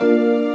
Música